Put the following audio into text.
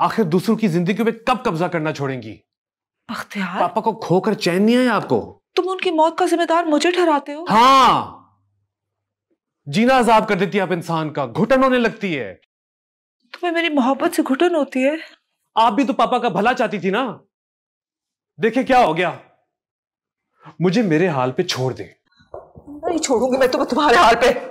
आखिर दूसरों की ज़िंदगी पे कब कब्जा करना छोड़ेंगी? अख्तियार। पापा को खोकर चैन नहीं आया आपको? तुम उनकी मौत का जिम्मेदार मुझे ठहराते हो? हाँ। जीना आजाब कर देती है आप इंसान का। घुटन होने लगती है। तुम्हें मेरी मोहब्बत से घुटन होती है। आप भी तो पापा का भला चाहती थी ना? देखे क्या हो गया। मुझे मेरे हाल पे छोड़ दे। नहीं छोड़ूँगी मैं तुम्हें तुम्हारे हाल पे।